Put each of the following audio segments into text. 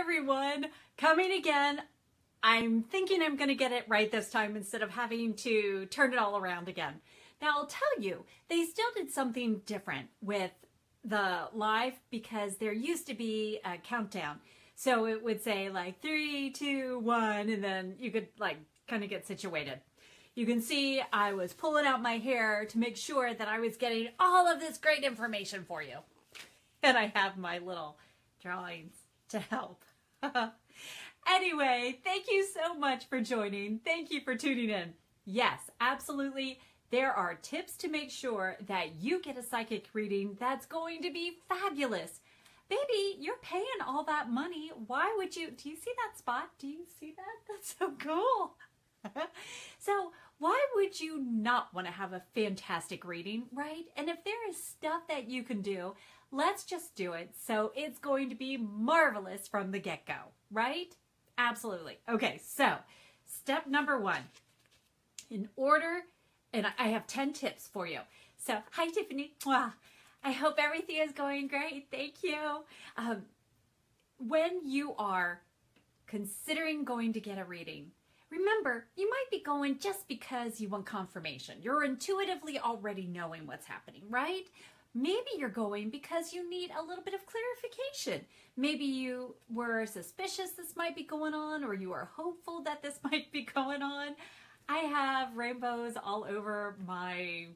everyone. Coming again. I'm thinking I'm going to get it right this time instead of having to turn it all around again. Now, I'll tell you, they still did something different with the live because there used to be a countdown. So it would say like three, two, one, and then you could like kind of get situated. You can see I was pulling out my hair to make sure that I was getting all of this great information for you. And I have my little drawings to help. anyway, thank you so much for joining. Thank you for tuning in. Yes, absolutely. There are tips to make sure that you get a psychic reading that's going to be fabulous. Baby, you're paying all that money. Why would you? Do you see that spot? Do you see that? That's so cool. so, why would you not want to have a fantastic reading, right? And if there is stuff that you can do, let's just do it. So it's going to be marvelous from the get go, right? Absolutely. Okay, so step number one in order, and I have 10 tips for you. So, hi, Tiffany. I hope everything is going great. Thank you. Um, when you are considering going to get a reading, remember, you might be going just because you want confirmation. You're intuitively already knowing what's happening, right? Maybe you're going because you need a little bit of clarification. Maybe you were suspicious this might be going on or you are hopeful that this might be going on. I have rainbows all over my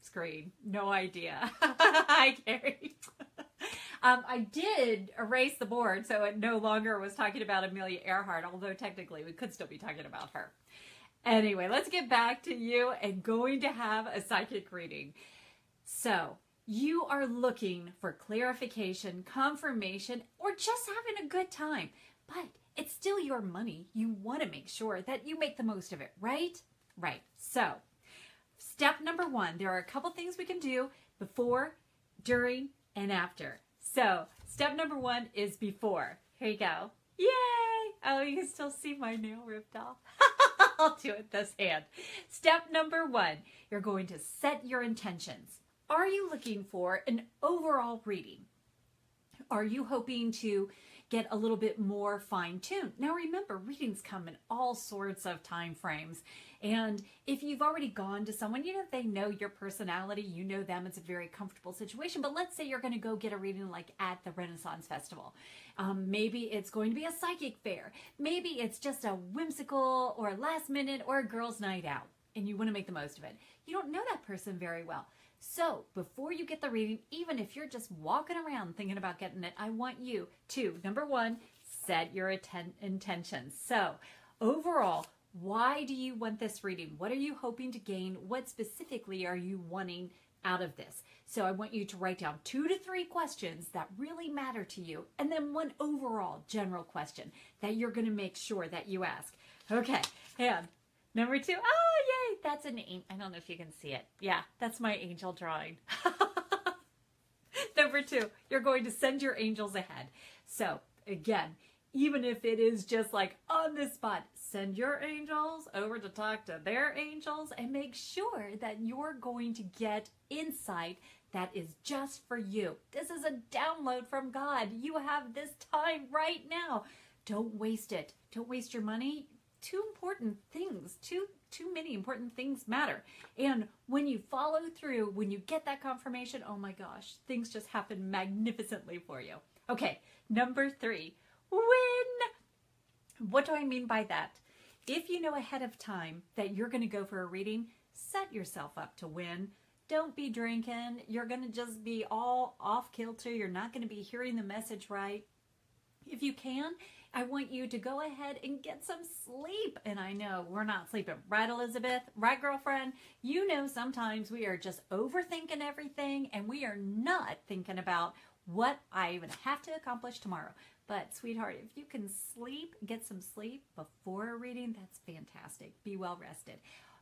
screen. No idea. Hi, Carrie. um, I did erase the board so it no longer was talking about Amelia Earhart, although technically we could still be talking about her. Anyway, let's get back to you and going to have a psychic reading. So, you are looking for clarification, confirmation, or just having a good time. But it's still your money. You want to make sure that you make the most of it, right? Right. So, step number one there are a couple things we can do before, during, and after. So, step number one is before. Here you go. Yay! Oh, you can still see my nail ripped off. I'll do it this hand. Step number one you're going to set your intentions. Are you looking for an overall reading? Are you hoping to get a little bit more fine tuned? Now remember, readings come in all sorts of time frames. And if you've already gone to someone, you know, they know your personality, you know them, it's a very comfortable situation. But let's say you're going to go get a reading like at the Renaissance Festival. Um, maybe it's going to be a psychic fair. Maybe it's just a whimsical or last minute or a girl's night out and you want to make the most of it. You don't know that person very well. So before you get the reading, even if you're just walking around thinking about getting it, I want you to, number one, set your atten- intentions. So overall, why do you want this reading? What are you hoping to gain? What specifically are you wanting out of this? So I want you to write down two to three questions that really matter to you, and then one overall general question that you're going to make sure that you ask. Okay, and number two, oh, that's an, I don't know if you can see it. Yeah, that's my angel drawing. number two, you're going to send your angels ahead. So again, even if it is just like on the spot, send your angels over to talk to their angels and make sure that you're going to get insight that is just for you. This is a download from God. You have this time right now. Don't waste it. Don't waste your money. Two important things, too too many important things matter. And when you follow through, when you get that confirmation, oh my gosh, things just happen magnificently for you. Okay, number 3 win. What do I mean by that? If you know ahead of time that you're going to go for a reading, set yourself up to win. Don't be drinking. You're going to just be all off kilter. You're not going to be hearing the message right. If you can, I want you to go ahead and get some sleep. And I know we're not sleeping, right, Elizabeth? Right, girlfriend? You know, sometimes we are just overthinking everything and we are not thinking about what I even have to accomplish tomorrow. But, sweetheart, if you can sleep, get some sleep before reading, that's fantastic. Be well rested.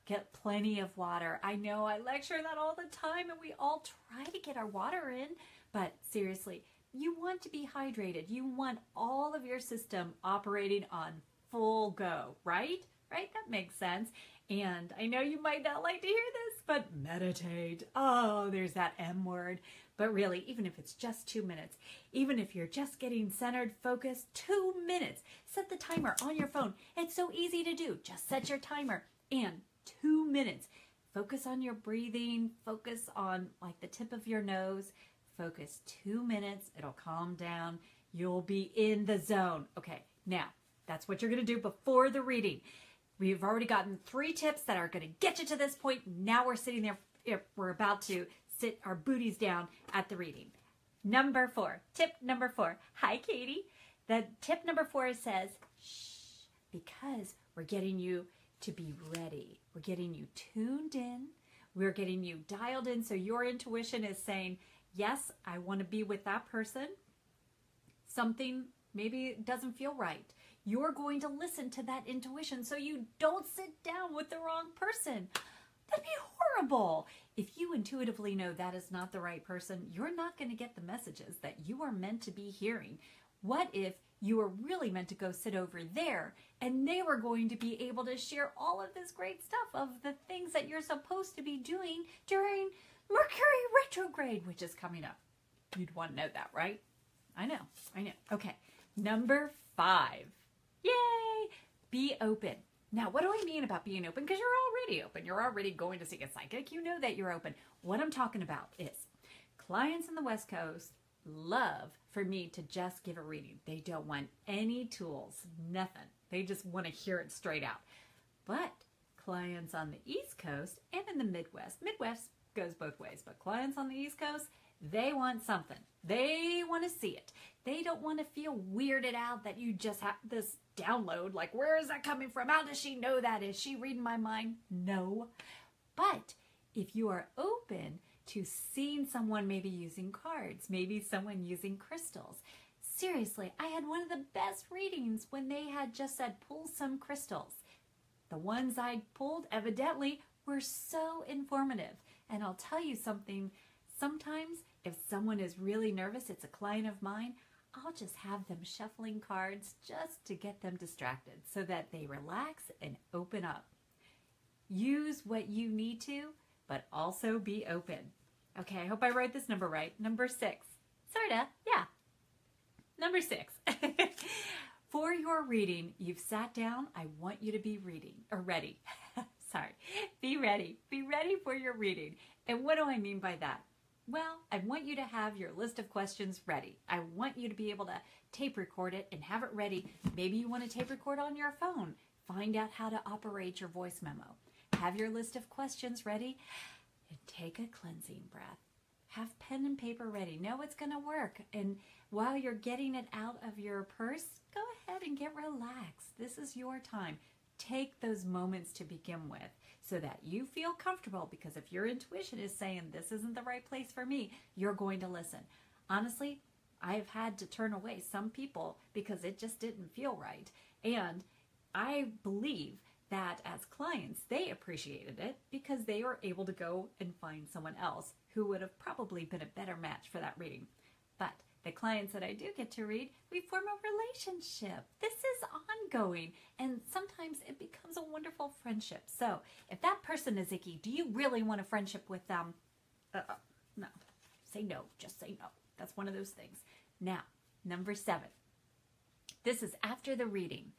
Get plenty of water. I know I lecture that all the time, and we all try to get our water in, but seriously, you want to be hydrated. You want all of your system operating on full go, right? Right? That makes sense. And I know you might not like to hear this, but meditate. Oh, there's that M word. But really, even if it's just two minutes, even if you're just getting centered, focused, two minutes, set the timer on your phone. It's so easy to do. Just set your timer and two minutes. Focus on your breathing, focus on like the tip of your nose. Focus two minutes, it'll calm down. You'll be in the zone. Okay, now that's what you're gonna do before the reading. We've already gotten three tips that are gonna get you to this point. Now we're sitting there, we're about to sit our booties down at the reading. Number four, tip number four. Hi, Katie. The tip number four says, shh, because we're getting you to be ready. We're getting you tuned in. We're getting you dialed in. So your intuition is saying, yes, I want to be with that person. Something maybe doesn't feel right. You're going to listen to that intuition so you don't sit down with the wrong person. That'd be horrible. If you intuitively know that is not the right person, you're not going to get the messages that you are meant to be hearing. What if you were really meant to go sit over there and they were going to be able to share all of this great stuff of the things that you're supposed to be doing during Mercury retrograde, which is coming up? You'd want to know that, right? I know, I know. Okay, number five. Yay! Be open. Now, what do I mean about being open? Because you're already open. You're already going to see a psychic. You know that you're open. What I'm talking about is clients in the West Coast love for me to just give a reading. They don't want any tools, nothing. They just want to hear it straight out. But clients on the East Coast and in the Midwest, Midwest goes both ways, but clients on the East Coast, they want something. They want to see it. They don't want to feel weirded out that you just have this download. Like, where is that coming from? How does she know that? Is she reading my mind? No. But if you are open to seeing someone maybe using cards, maybe someone using crystals, seriously, I had one of the best readings when they had just said, pull some crystals. The ones I pulled evidently were so informative. And I'll tell you something, sometimes if someone is really nervous, it's a client of mine, I'll just have them shuffling cards just to get them distracted so that they relax and open up. Use what you need to, but also be open. Okay, I hope I wrote this number right. Number six. Sorta, yeah. Number six. For your reading, you've sat down. I want you to be reading or ready. Sorry. Be ready. Be ready for your reading. And what do I mean by that? Well, I want you to have your list of questions ready. I want you to be able to tape record it and have it ready. Maybe you want to tape record on your phone. Find out how to operate your voice memo. Have your list of questions ready and take a cleansing breath. Have pen and paper ready. Know it's going to work. And while you're getting it out of your purse, go ahead and get relaxed. This is your time. Take those moments to begin with so that you feel comfortable because if your intuition is saying this isn't the right place for me, you're going to listen. Honestly, I've had to turn away some people because it just didn't feel right. And I believe that as clients, they appreciated it because they were able to go and find someone else who would have probably been a better match for that reading. But the clients that I do get to read, we form a relationship. This is ongoing, and sometimes it becomes a wonderful friendship. So, if that person is icky, do you really want a friendship with them? Uh, no. Say no. Just say no. That's one of those things. Now, number seven. This is after the reading.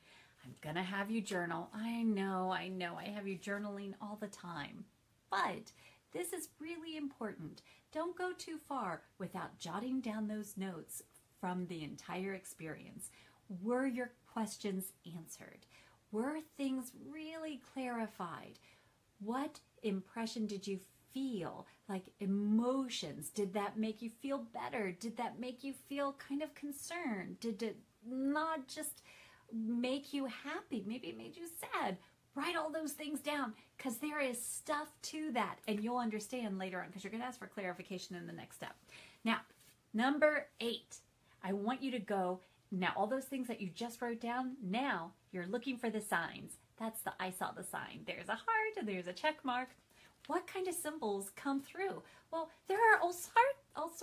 I'm going to have you journal. I know, I know, I have you journaling all the time. But this is really important. Don't go too far without jotting down those notes from the entire experience. Were your questions answered? Were things really clarified? What impression did you feel? Like emotions? Did that make you feel better? Did that make you feel kind of concerned? Did it not just make you happy? Maybe it made you sad. Write all those things down because there is stuff to that and you'll understand later on because you're going to ask for clarification in the next step. Now, number eight, I want you to go. Now, all those things that you just wrote down, now you're looking for the signs. That's the I saw the sign. There's a heart and there's a check mark. What kind of symbols come through? Well, there are all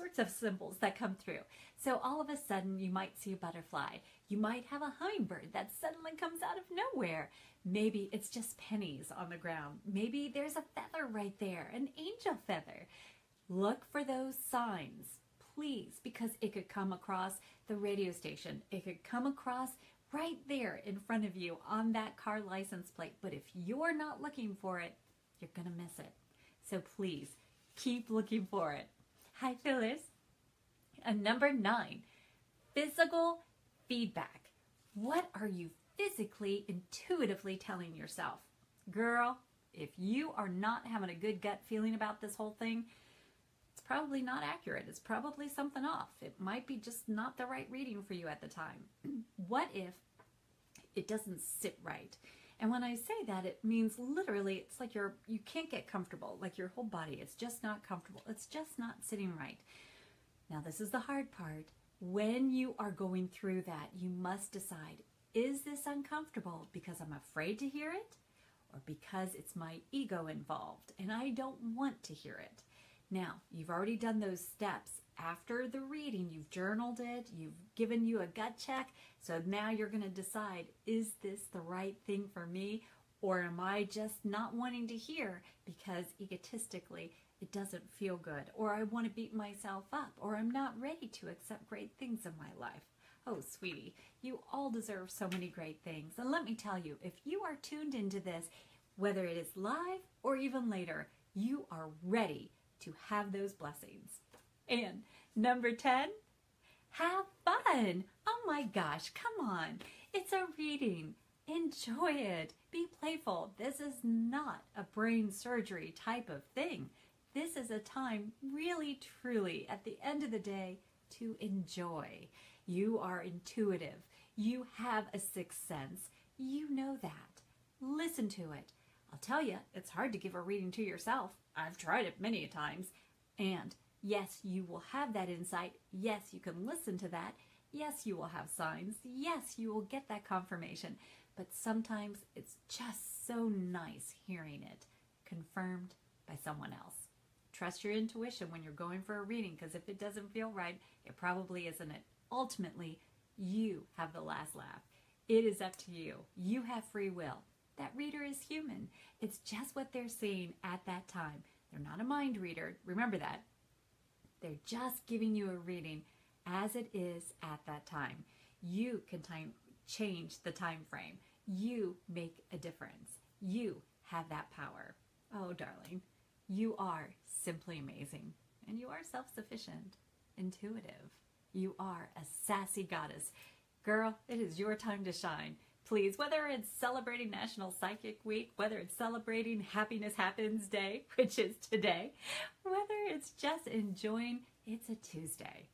sorts of symbols that come through. So all of a sudden, you might see a butterfly. You might have a hummingbird that suddenly comes out of nowhere. Maybe it's just pennies on the ground. Maybe there's a feather right there, an angel feather. Look for those signs, please, because it could come across the radio station. It could come across right there in front of you on that car license plate. But if you're not looking for it, you're going to miss it. So please keep looking for it. Hi, Phyllis. And number nine, physical feedback. What are you physically, intuitively telling yourself? Girl, if you are not having a good gut feeling about this whole thing, it's probably not accurate. It's probably something off. It might be just not the right reading for you at the time. what if it doesn't sit right? And when I say that, it means literally it's like you're you can't get comfortable. Like your whole body is just not comfortable. It's just not sitting right. Now, this is the hard part. When you are going through that, you must decide, is this uncomfortable because I'm afraid to hear it or because it's my ego involved and I don't want to hear it? Now, you've already done those steps after the reading, you've journaled it, you've given you a gut check. So now you're going to decide is this the right thing for me? Or am I just not wanting to hear because egotistically it doesn't feel good? Or I want to beat myself up? Or I'm not ready to accept great things in my life? Oh, sweetie, you all deserve so many great things. And let me tell you, if you are tuned into this, whether it is live or even later, you are ready to have those blessings. And number 10, have fun. Oh my gosh, come on. It's a reading. Enjoy it. Be playful. This is not a brain surgery type of thing. This is a time, really, truly, at the end of the day, to enjoy. You are intuitive. You have a sixth sense. You know that. Listen to it. I'll tell you, it's hard to give a reading to yourself. I've tried it many times. And yes, you will have that insight. Yes, you can listen to that. Yes, you will have signs. Yes, you will get that confirmation. But sometimes it's just so nice hearing it confirmed by someone else. Trust your intuition when you're going for a reading because if it doesn't feel right, it probably isn't it. Ultimately, you have the last laugh. It is up to you. You have free will. That reader is human. It's just what they're seeing at that time. They're not a mind reader. Remember that. They're just giving you a reading as it is at that time. You can time change the time frame. You make a difference. You have that power. Oh, darling, you are simply amazing. And you are self-sufficient, intuitive. You are a sassy goddess. Girl, it is your time to shine please, whether it's celebrating National Psychic Week, whether it's celebrating Happiness Happens Day, which is today, whether it's just enjoying it's a Tuesday.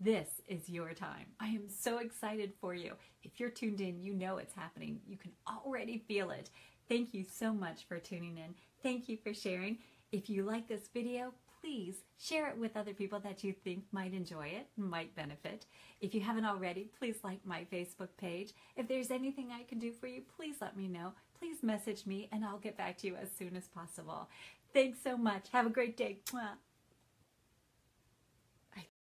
This is your time. I am so excited for you. If you're tuned in, you know it's happening. You can already feel it. Thank you so much for tuning in. Thank you for sharing. If you like this video, please share it with other people that you think might enjoy it, might benefit. If you haven't already, please like my Facebook page. If there's anything I can do for you, please let me know. Please message me and I'll get back to you as soon as possible. Thanks so much. Have a great day.